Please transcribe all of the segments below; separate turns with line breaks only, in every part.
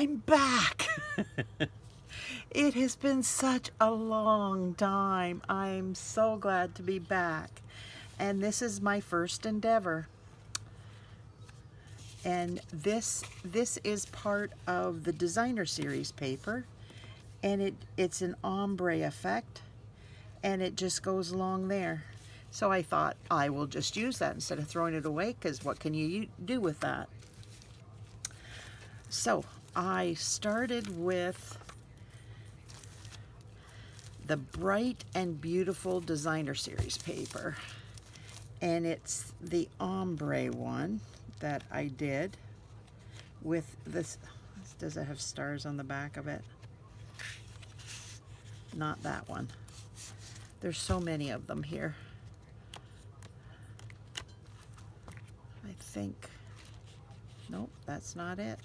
I'm back. it has been such a long time. I'm so glad to be back. And this is my first endeavor. And this this is part of the designer series paper. And it it's an ombre effect. And it just goes along there. So I thought I will just use that instead of throwing it away because what can you do with that? So I started with the Bright and Beautiful Designer Series paper. And it's the ombre one that I did with this. Does it have stars on the back of it? Not that one. There's so many of them here. I think, nope, that's not it.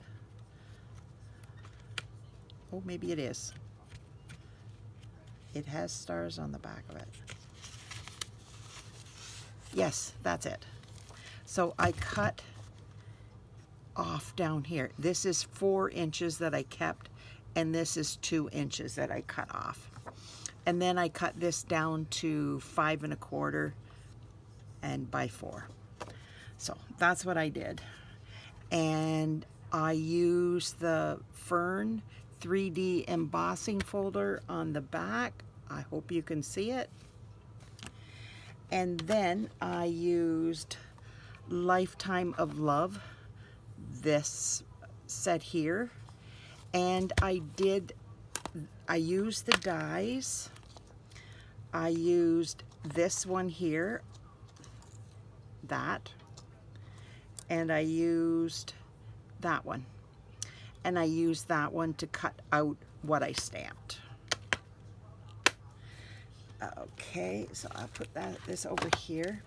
Oh, maybe it is. It has stars on the back of it. Yes, that's it. So I cut off down here. This is four inches that I kept, and this is two inches that I cut off. And then I cut this down to five and a quarter and by four. So that's what I did. And I used the Fern 3D embossing folder on the back. I hope you can see it. And then I used Lifetime of Love, this set here. And I did, I used the dies. I used this one here, that, and I used that one and I used that one to cut out what I stamped. Okay, so I'll put that this over here.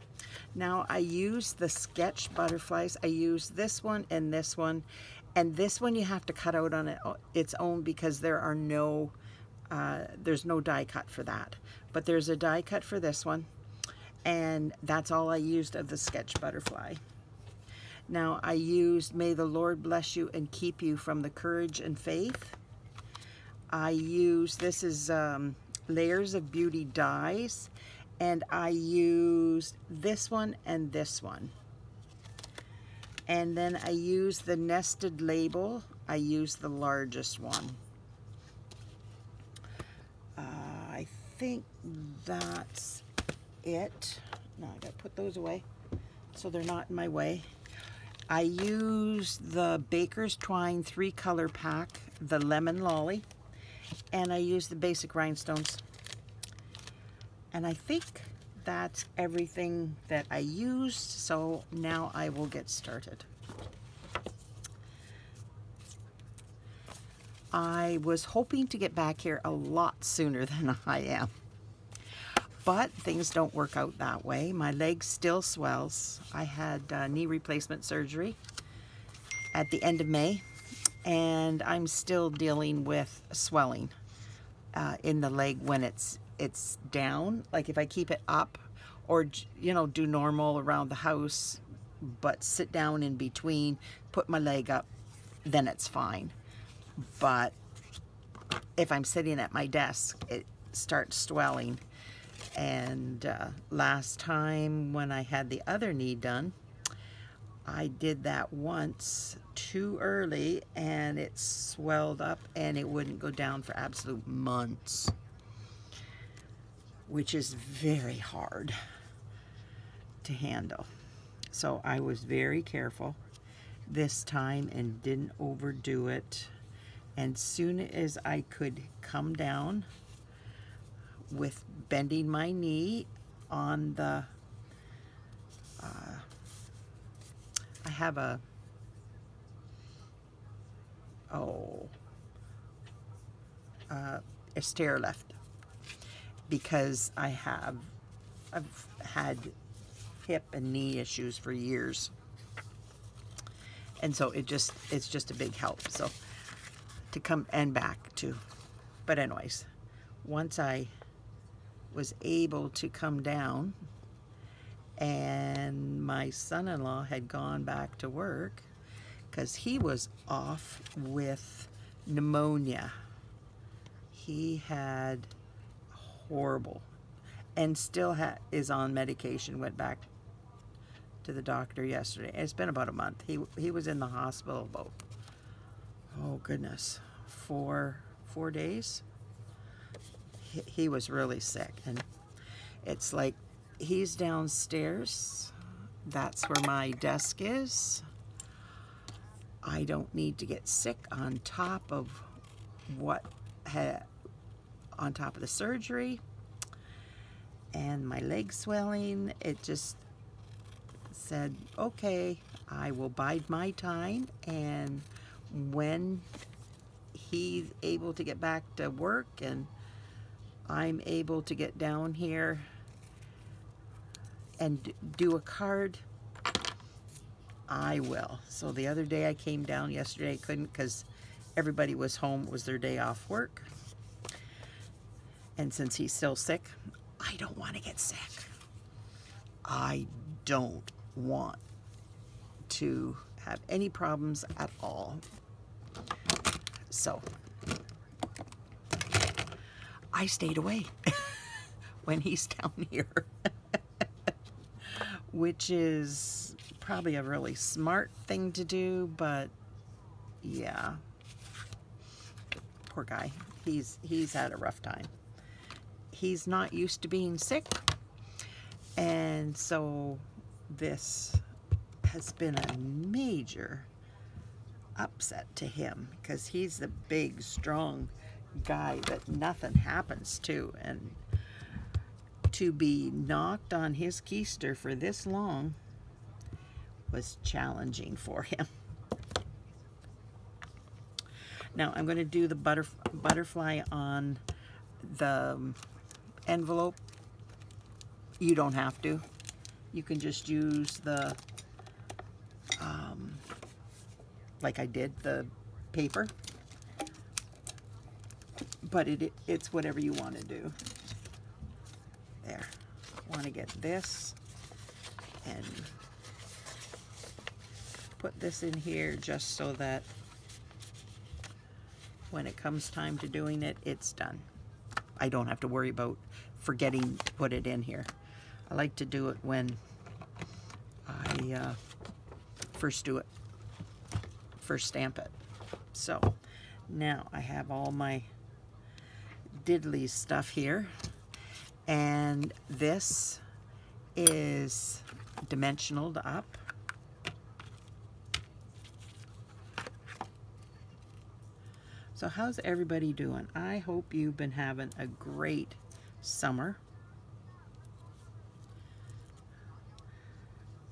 Now I use the sketch butterflies. I use this one and this one. And this one you have to cut out on it, its own because there are no, uh, there's no die cut for that. But there's a die cut for this one. And that's all I used of the sketch butterfly. Now I used, may the Lord bless you and keep you from the courage and faith. I use, this is um, Layers of Beauty dies, and I used this one and this one. And then I used the nested label. I used the largest one. Uh, I think that's it. Now I gotta put those away so they're not in my way. I use the Baker's Twine three color pack, the Lemon Lolly, and I use the basic rhinestones. And I think that's everything that I used, so now I will get started. I was hoping to get back here a lot sooner than I am but things don't work out that way. My leg still swells. I had uh, knee replacement surgery at the end of May, and I'm still dealing with swelling uh, in the leg when it's it's down. Like if I keep it up, or you know, do normal around the house, but sit down in between, put my leg up, then it's fine. But if I'm sitting at my desk, it starts swelling and uh, last time when I had the other knee done, I did that once too early and it swelled up and it wouldn't go down for absolute months, which is very hard to handle. So I was very careful this time and didn't overdo it. And soon as I could come down with bending my knee on the, uh, I have a, oh, uh, a stair lift because I have, I've had hip and knee issues for years. And so it just, it's just a big help. So to come and back too. But anyways, once I was able to come down and my son-in-law had gone back to work because he was off with pneumonia. He had horrible and still is on medication. Went back to the doctor yesterday. It's been about a month. He he was in the hospital about oh goodness, four four days. He, was really sick, and it's like he's downstairs. That's where my desk is. I don't need to get sick on top of what had on top of the surgery and my leg swelling. It just said, okay, I will bide my time and when he's able to get back to work and I'm able to get down here and do a card, I will. So the other day I came down yesterday, I couldn't because everybody was home. It was their day off work. And since he's still sick, I don't want to get sick. I don't want to have any problems at all. So, I stayed away when he's down here, which is probably a really smart thing to do, but yeah, poor guy. He's he's had a rough time. He's not used to being sick, and so this has been a major upset to him because he's the big, strong guy that nothing happens to. And to be knocked on his keister for this long was challenging for him. Now I'm going to do the butterf butterfly on the envelope. You don't have to. You can just use the, um, like I did, the paper. But it, it's whatever you want to do. There. Want to get this and put this in here just so that when it comes time to doing it, it's done. I don't have to worry about forgetting to put it in here. I like to do it when I uh, first do it, first stamp it. So now I have all my diddly stuff here and this is dimensional up So how's everybody doing? I hope you've been having a great summer.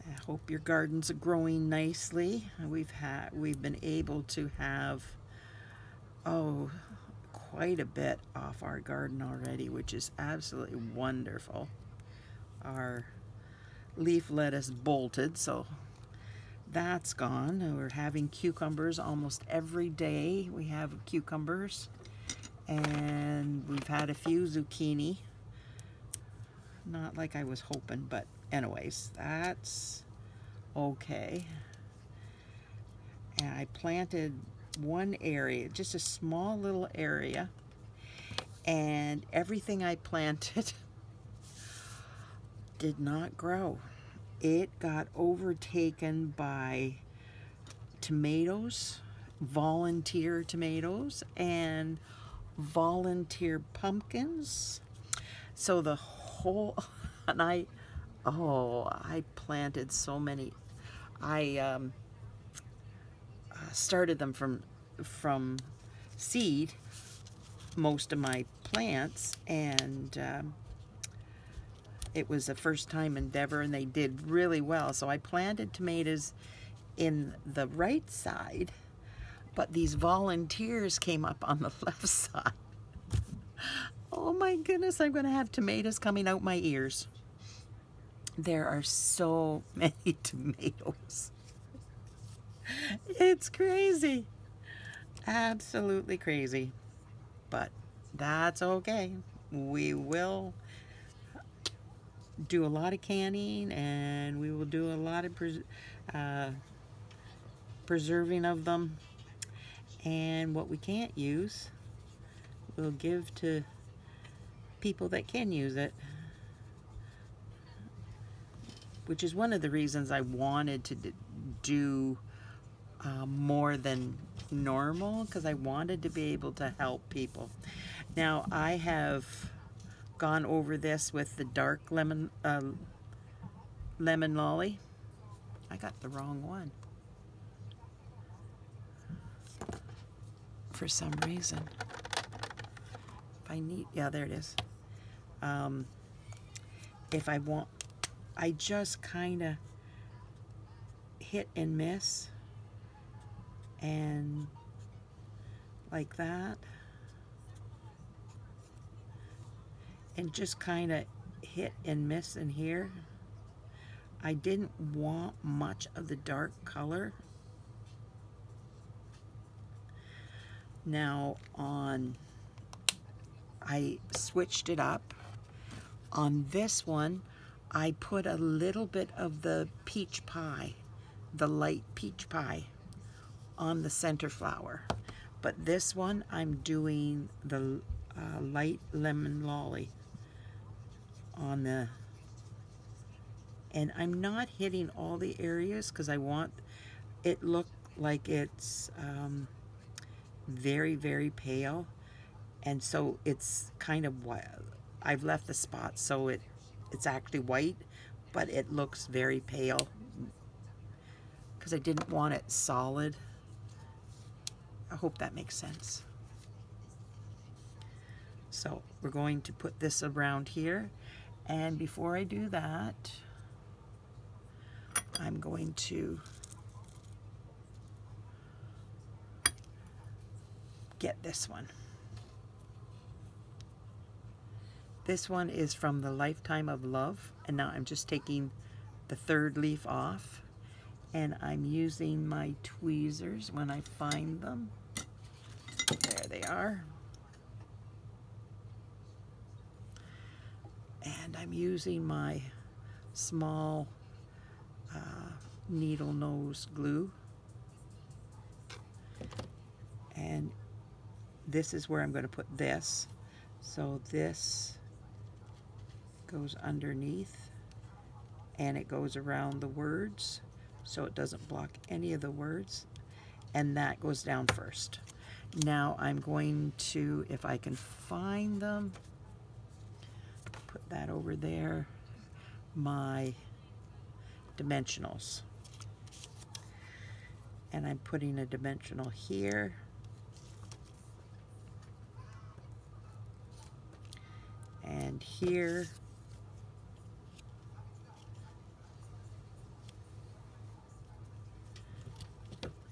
I hope your gardens are growing nicely. We've had we've been able to have oh quite a bit off our garden already, which is absolutely wonderful. Our leaf lettuce bolted, so that's gone. We're having cucumbers almost every day. We have cucumbers and we've had a few zucchini. Not like I was hoping, but anyways, that's okay. And I planted one area, just a small little area, and everything I planted did not grow it got overtaken by tomatoes, volunteer tomatoes, and volunteer pumpkins. So the whole, and I, oh, I planted so many. I um, started them from from seed, most of my plants, and um, it was a first time endeavor and they did really well. So I planted tomatoes in the right side, but these volunteers came up on the left side. oh my goodness, I'm going to have tomatoes coming out my ears. There are so many tomatoes. It's crazy. Absolutely crazy. But that's okay. We will do a lot of canning and we will do a lot of pres uh, preserving of them And what we can't use, we'll give to people that can use it. Which is one of the reasons I wanted to do uh, more than normal because I wanted to be able to help people. Now I have gone over this with the dark lemon uh, lemon lolly. I got the wrong one. For some reason. If I need, yeah, there it is. Um, if I want, I just kind of hit and miss and like that. And just kind of hit and miss in here. I didn't want much of the dark color. Now on I switched it up. On this one I put a little bit of the peach pie the light peach pie on the center flower. But this one, I'm doing the uh, light lemon lolly on the, and I'm not hitting all the areas because I want it look like it's um, very, very pale. And so it's kind of what I've left the spot so it it's actually white, but it looks very pale because I didn't want it solid. I hope that makes sense. So we're going to put this around here. And before I do that, I'm going to get this one. This one is from the Lifetime of Love, and now I'm just taking the third leaf off and I'm using my tweezers when I find them. There they are. And I'm using my small uh, needle nose glue. And this is where I'm going to put this. So this goes underneath and it goes around the words so it doesn't block any of the words. And that goes down first. Now I'm going to, if I can find them, put that over there, my dimensionals. And I'm putting a dimensional here. And here.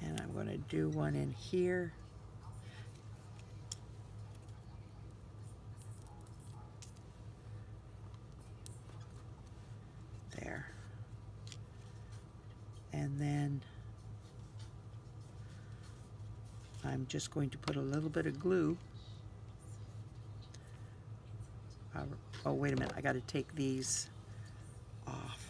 And I'm going to do one in here. There. And then I'm just going to put a little bit of glue. Uh, oh, wait a minute. I got to take these off.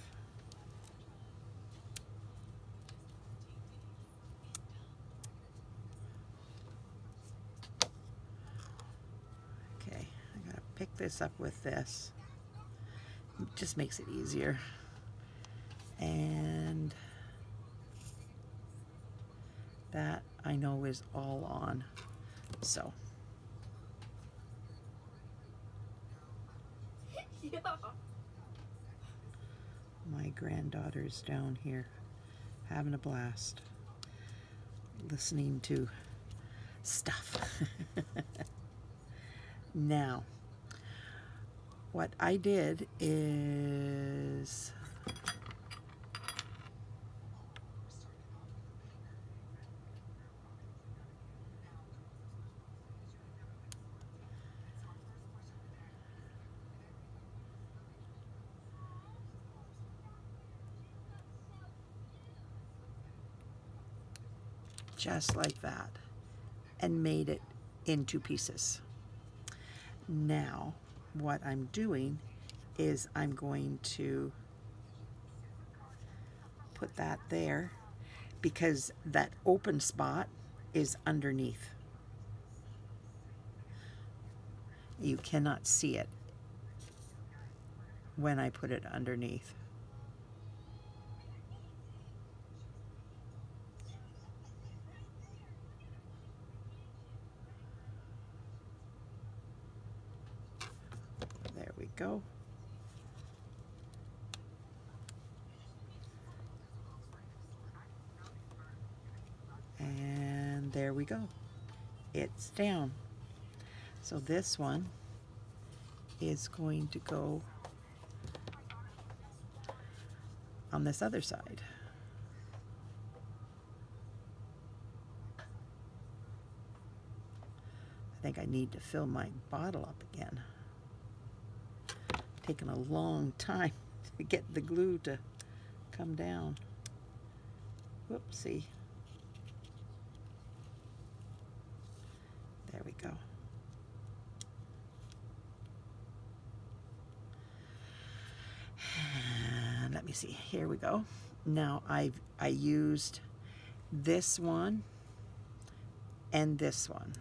Okay, I got to pick this up with this. It just makes it easier. And that I know is all on. So. Yeah. My granddaughter's down here having a blast listening to stuff. now, what I did is just like that and made it into pieces. Now, what I'm doing is I'm going to put that there because that open spot is underneath. You cannot see it when I put it underneath. There we go. And there we go. It's down. So this one is going to go on this other side. I think I need to fill my bottle up again. Taking a long time to get the glue to come down. Whoopsie. There we go. And let me see. Here we go. Now I've I used this one and this one.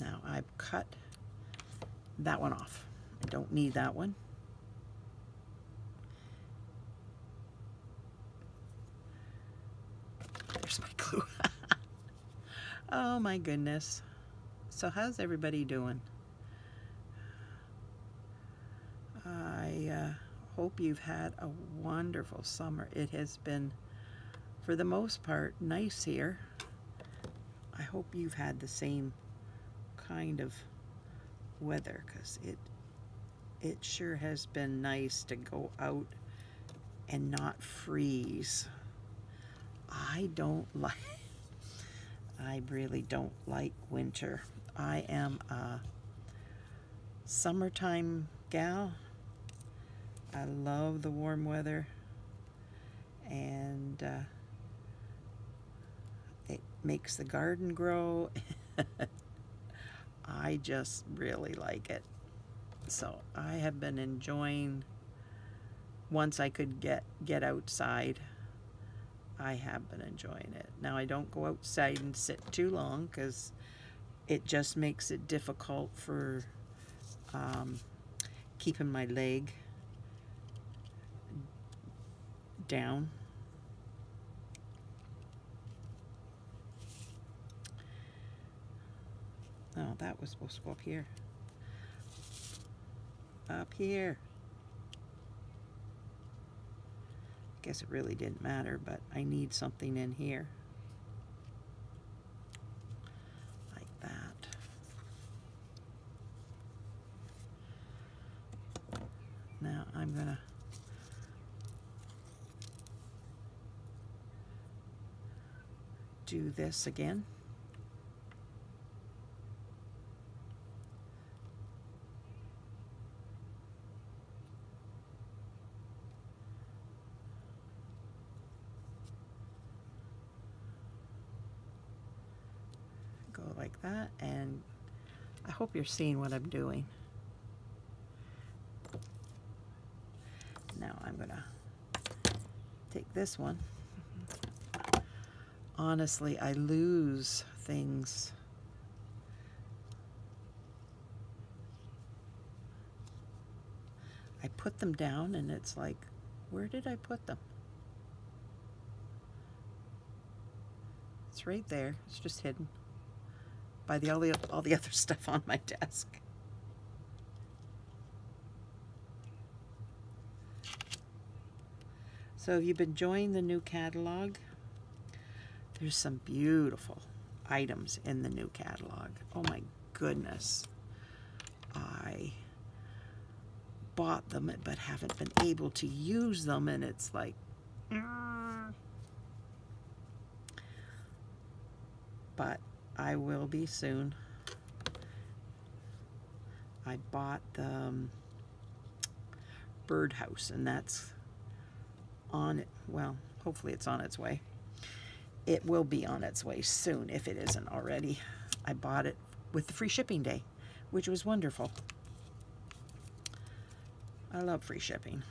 Now I've cut that one off. I don't need that one. There's my glue. oh my goodness. So how's everybody doing? I uh, hope you've had a wonderful summer. It has been, for the most part, nice here. I hope you've had the same kind of weather because it it sure has been nice to go out and not freeze. I don't like I really don't like winter. I am a summertime gal. I love the warm weather and uh, it makes the garden grow. I just really like it. So I have been enjoying once I could get get outside I have been enjoying it. Now I don't go outside and sit too long because it just makes it difficult for um, keeping my leg down. Oh, that was supposed to go up here. Up here. I guess it really didn't matter, but I need something in here. Like that. Now I'm gonna do this again. Go like that and I hope you're seeing what I'm doing. Now I'm gonna take this one honestly, I lose things. I put them down and it's like, where did I put them? It's right there. It's just hidden by the all the, all the other stuff on my desk. So have you've been enjoying the new catalog? There's some beautiful items in the new catalog. Oh my goodness. I bought them but haven't been able to use them and it's like ah. but I will be soon. I bought the um, birdhouse and that's on it well hopefully it's on its way it will be on its way soon if it isn't already. I bought it with the free shipping day, which was wonderful. I love free shipping.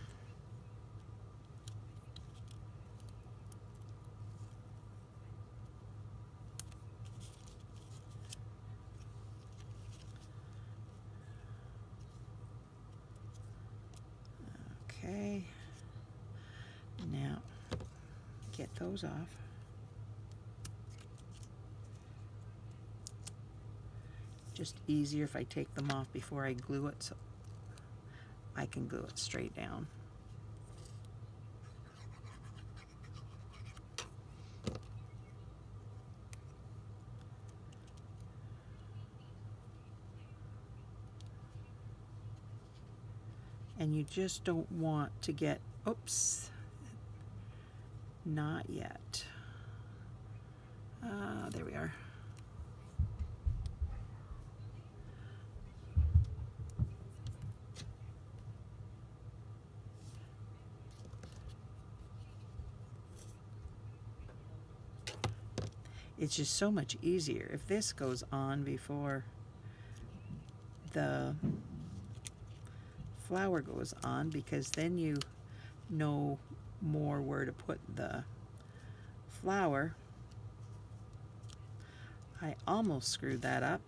Okay. Now, get those off. Just easier if I take them off before I glue it so I can glue it straight down. and you just don't want to get, oops, not yet. Uh, there we are. It's just so much easier if this goes on before the flower goes on because then you know more where to put the flower. I almost screwed that up.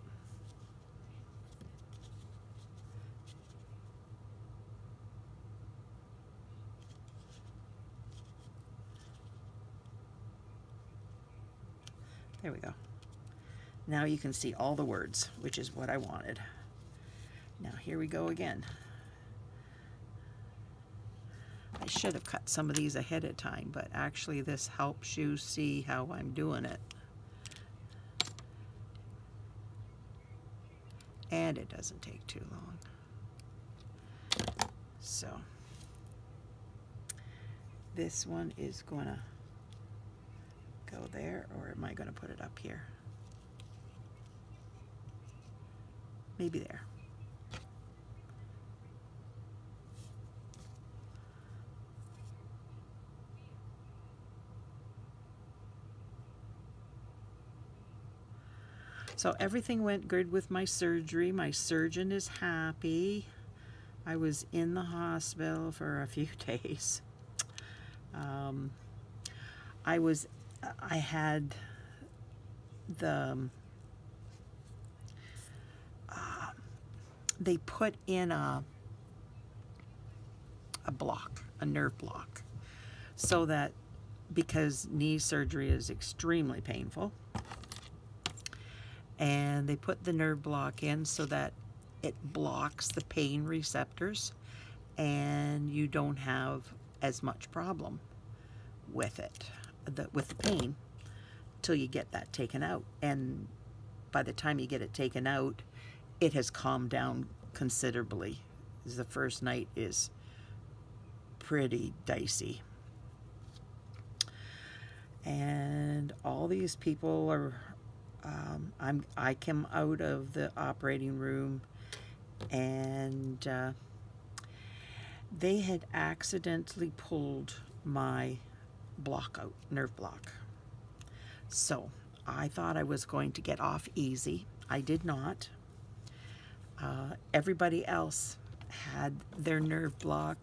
There we go. Now you can see all the words, which is what I wanted. Now here we go again. I should have cut some of these ahead of time, but actually this helps you see how I'm doing it. And it doesn't take too long. So, this one is gonna go there, or am I gonna put it up here? Maybe there. So everything went good with my surgery. My surgeon is happy. I was in the hospital for a few days. Um, I was, I had the, uh, they put in a, a block, a nerve block, so that because knee surgery is extremely painful, and they put the nerve block in so that it blocks the pain receptors and you don't have as much problem with it the, with the pain till you get that taken out. And by the time you get it taken out it has calmed down considerably. The first night is pretty dicey. And all these people are um, I'm, I came out of the operating room and uh, they had accidentally pulled my block out, nerve block. So I thought I was going to get off easy. I did not. Uh, everybody else had their nerve block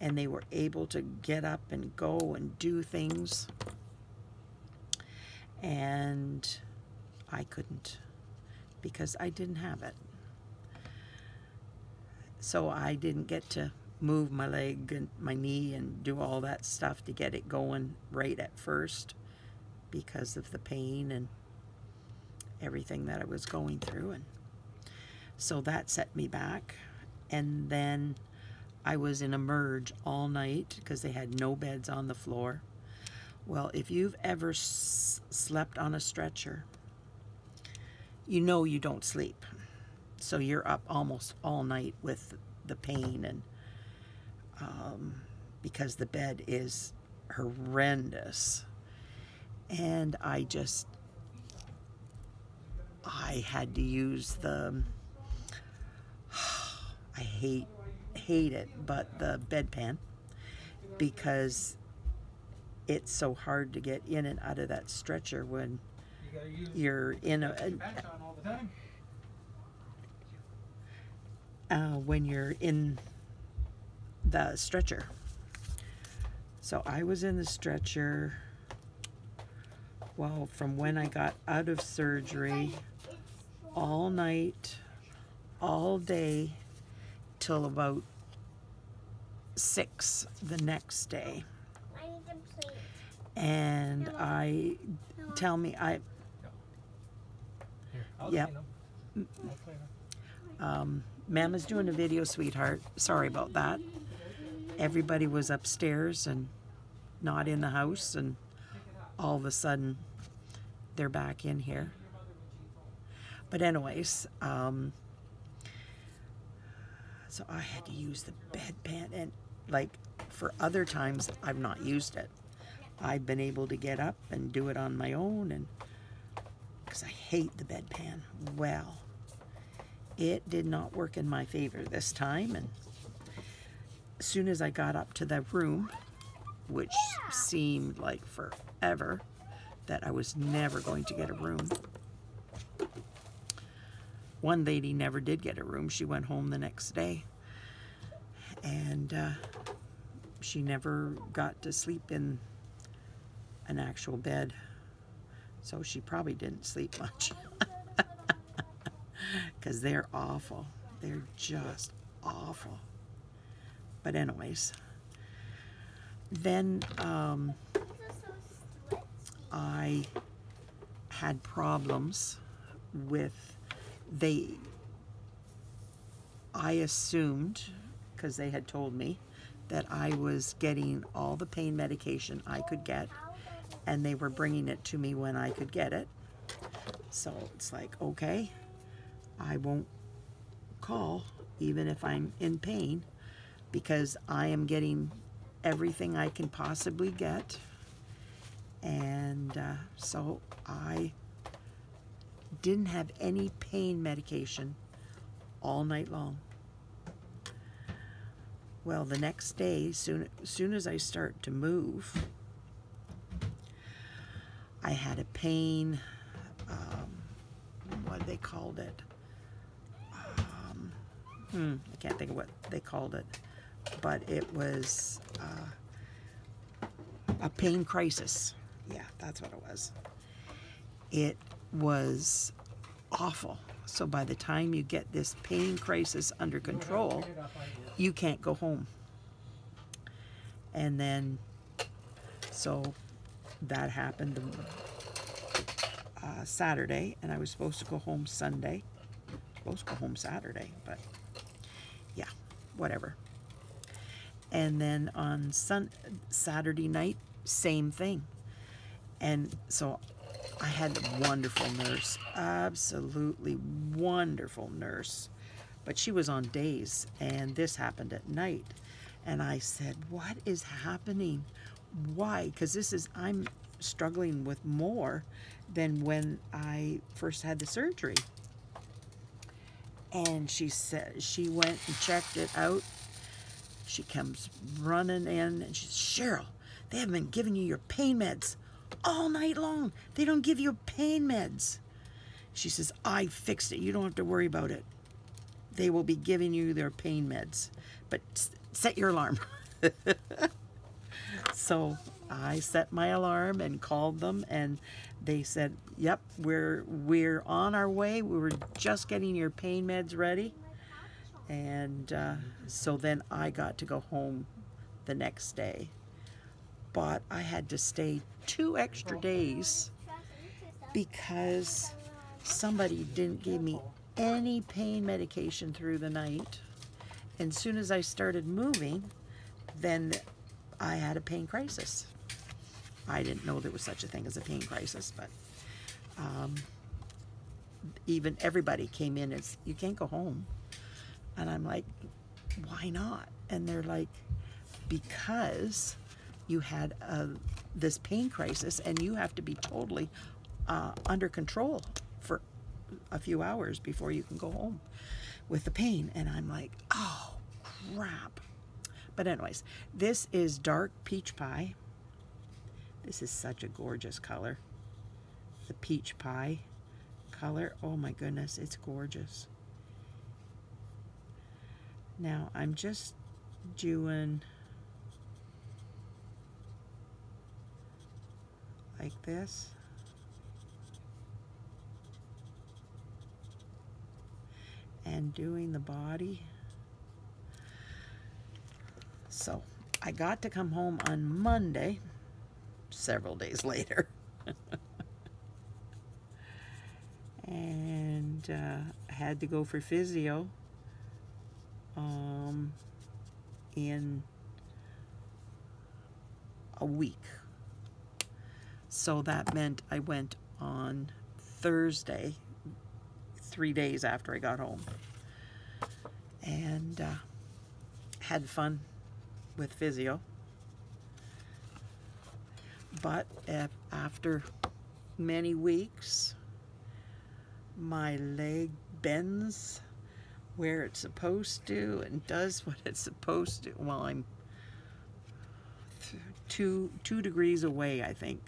and they were able to get up and go and do things. And I couldn't because I didn't have it. So I didn't get to move my leg and my knee and do all that stuff to get it going right at first because of the pain and everything that I was going through and so that set me back and then I was in a merge all night because they had no beds on the floor well if you've ever slept on a stretcher you know you don't sleep. So you're up almost all night with the pain and um, because the bed is horrendous. And I just, I had to use the, I hate, hate it, but the bedpan because it's so hard to get in and out of that stretcher when you're in a,
pants on all the time.
uh, when you're in the stretcher. So I was in the stretcher, well, from when I got out of surgery, all night, all day, till about six the next day.
I need them plates.
And I, tell me, I,
Here, I'll
Yep.
clean them. I'll clean 'em.
um, Mama's doing a video, sweetheart. Sorry about that. Everybody was upstairs and not in the house, and all of a sudden they're back in here. But, anyways, um, so I had to use the bedpan, and like for other times, I've not used it. I've been able to get up and do it on my own, and because I hate the bedpan. Well, it did not work in my favor this time and as soon as I got up to the room which seemed like forever that I was never going to get a room. One lady never did get a room. She went home the next day and uh, she never got to sleep in an actual bed so she probably didn't sleep much because they're awful. They're just awful. But anyways, then um. I had problems with they. I assumed because they had told me that I was getting all the pain medication I could get, and they were bringing it to me when I could get it. So it's like, okay, I won't call even if I'm in pain because I am getting everything I can possibly get. And uh, so I didn't have any pain medication all night long. Well, the next day, soon, soon as I start to move, I had a pain. Um, what they called it? Um, hmm, I can't think of what they called it, but it was uh, a pain crisis. Yeah, that's what it was. It was awful. So by the time you get this pain crisis under control, you can't go home. And then, so that happened uh, Saturday, and I was supposed to go home Sunday. Supposed to go home Saturday, but yeah, whatever. And then on Sun Saturday night, same thing. And so I had a wonderful nurse, absolutely wonderful nurse. But she was on days, and this happened at night. And I said, What is happening? Why? Because this is, I'm struggling with more than when I first had the surgery. And she said, she went and checked it out. She comes running in and she says, Cheryl, they haven't been giving you your pain meds all night long. They don't give you pain meds. She says, I fixed it. You don't have to worry about it. They will be giving you their pain meds. But set your alarm. so I set my alarm and called them and they said, "Yep, we're we're on our way. We were just getting your pain meds ready." And uh, so then I got to go home the next day. But I had to stay two extra days because somebody didn't give me any pain medication through the night. And soon as I started moving, then I had a pain crisis. I didn't know there was such a thing as a pain crisis, but um, even everybody came in as you can't go home. And I'm like, why not? And they're like, because you had uh, this pain crisis and you have to be totally uh, under control for a few hours before you can go home with the pain. And I'm like, oh, crap. But, anyways, this is dark peach pie. This is such a gorgeous color. the peach pie color. Oh my goodness, it's gorgeous. Now I'm just doing like this. And doing the body. So I got to come home on Monday, several days later. and uh, had to go for physio um, in a week. So that meant I went on Thursday, three days after I got home, and uh, had fun with physio. But after many weeks, my leg bends where it's supposed to and does what it's supposed to. Well, I'm two two degrees away, I think,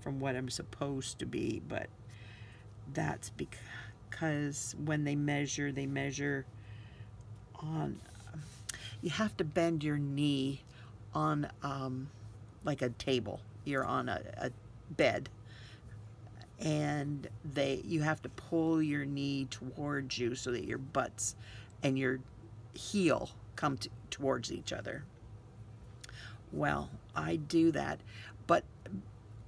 from what I'm supposed to be, but that's because when they measure, they measure on. You have to bend your knee on um, like a table. You're on a, a bed and they you have to pull your knee towards you so that your butts and your heel come to, towards each other. Well, I do that, but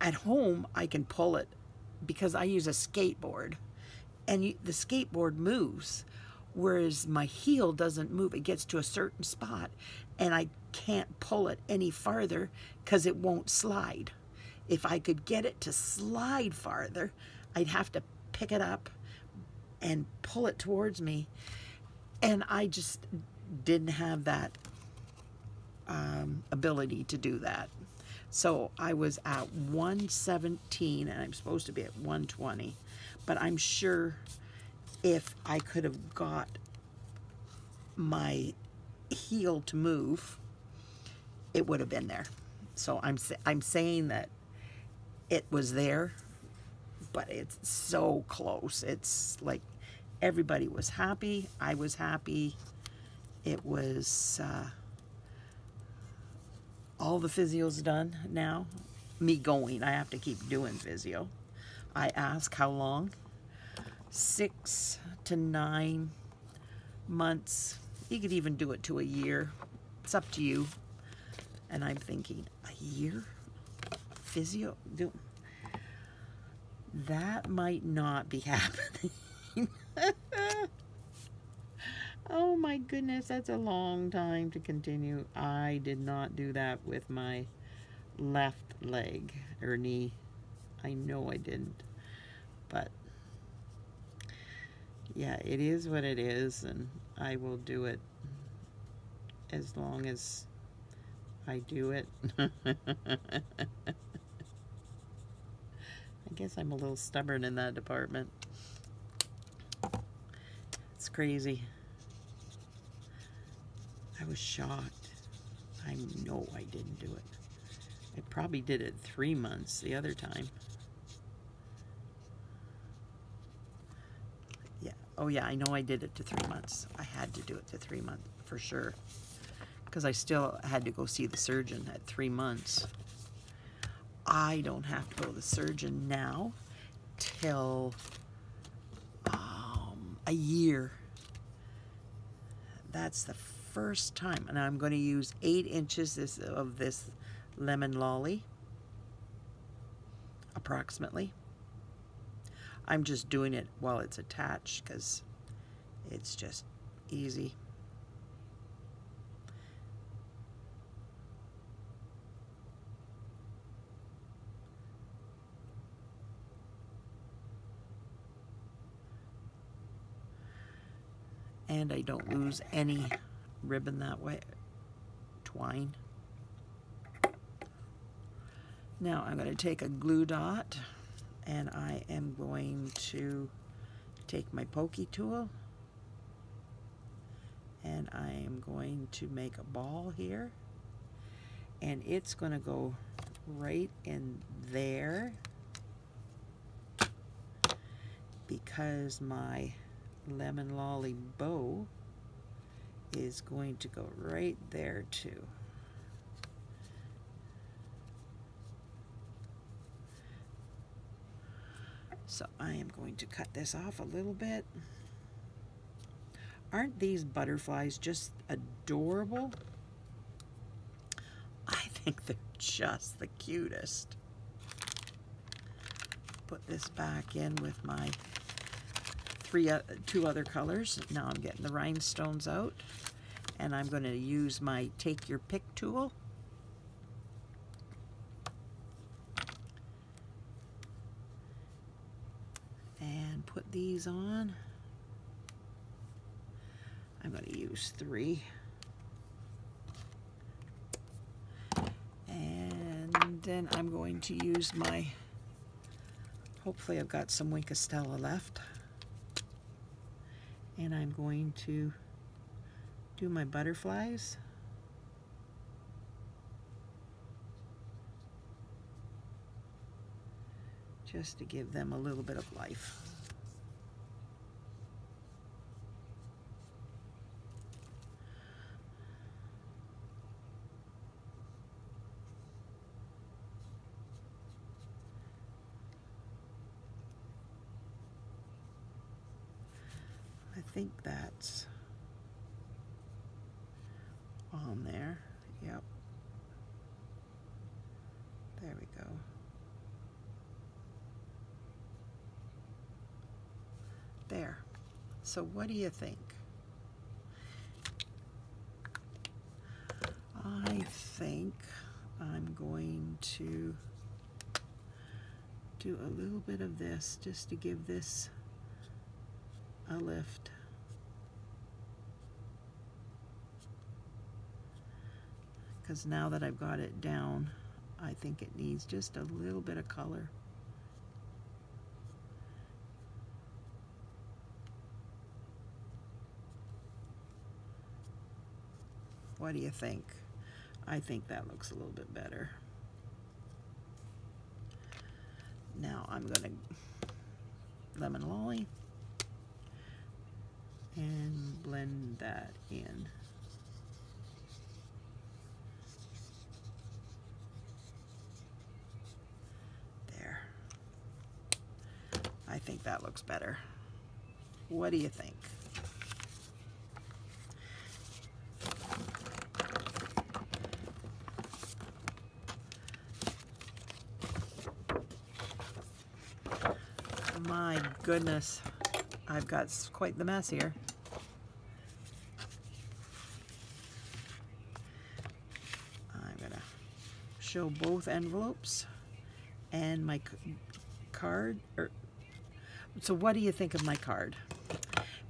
at home I can pull it because I use a skateboard and you, the skateboard moves whereas my heel doesn't move. It gets to a certain spot and I can't pull it any farther because it won't slide. If I could get it to slide farther, I'd have to pick it up and pull it towards me. And I just didn't have that um, ability to do that. So I was at 117 and I'm supposed to be at 120. But I'm sure if I could have got my heel to move, it would have been there. So I'm I'm saying that it was there, but it's so close. It's like everybody was happy. I was happy. It was uh, all the physio's done now. Me going, I have to keep doing physio. I ask how long? Six to nine months. You could even do it to a year. It's up to you. And I'm thinking, a year? physio do that might not be happening. oh my goodness, that's a long time to continue. I did not do that with my left leg or knee. I know I didn't. But yeah, it is what it is and I will do it as long as I do it. I guess I'm a little stubborn in that department. It's crazy. I was shocked. I know I didn't do it. I probably did it three months the other time. Yeah. Oh yeah, I know I did it to three months. I had to do it to three months for sure. Because I still had to go see the surgeon at three months. I don't have to go to the surgeon now till um, a year. That's the first time. And I'm going to use eight inches this, of this lemon lolly, approximately. I'm just doing it while it's attached because it's just easy. and I don't lose any ribbon that way twine now I'm going to take a glue dot and I am going to take my pokey tool. And I am going to make a ball here. And it's going to go right in there. Because my lemon lolly bow is going to go right there too. So I am going to cut this off a little bit. Aren't these butterflies just adorable? I think they're just the cutest. Put this back in with my three, uh, two other colors. Now I'm getting the rhinestones out and I'm going to use my take your pick tool. And put these on. I'm going to use three. And then I'm going to use my, hopefully I've got some Wink of Stella left. And I'm going to do my butterflies. Just to give them a little bit of life. Think that's on there. Yep. There we go. There. So what do you think? I think I'm going to do a little bit of this just to give this a lift. Because now that I've got it down, I think it needs just a little bit of color. What do you think? I think that looks a little bit better. Now I'm going to lemon lolly and blend that in. There. I think that looks better. What do you think? My goodness, I've got quite the mess here. I'm gonna show both envelopes and my card. Or, so what do you think of my card?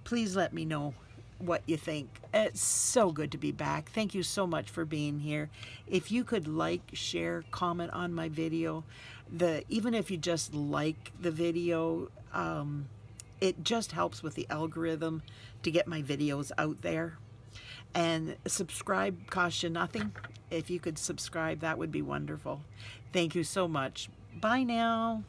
Please let me know what you think. It's so good to be back. Thank you so much for being here. If you could like, share, comment on my video, the even if you just like the video, um, it just helps with the algorithm to get my videos out there. And subscribe costs you nothing. If you could subscribe, that would be wonderful. Thank you so much. Bye now.